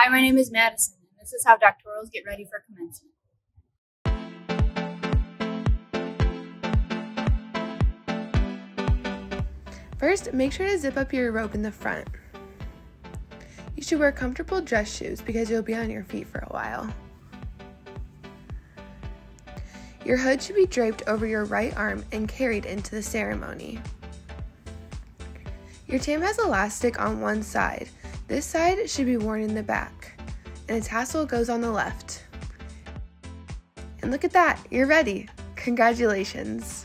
Hi, my name is Madison, and this is how doctorals get ready for commencement. First, make sure to zip up your robe in the front. You should wear comfortable dress shoes because you'll be on your feet for a while. Your hood should be draped over your right arm and carried into the ceremony. Your tam has elastic on one side. This side should be worn in the back, and a tassel goes on the left. And look at that, you're ready. Congratulations.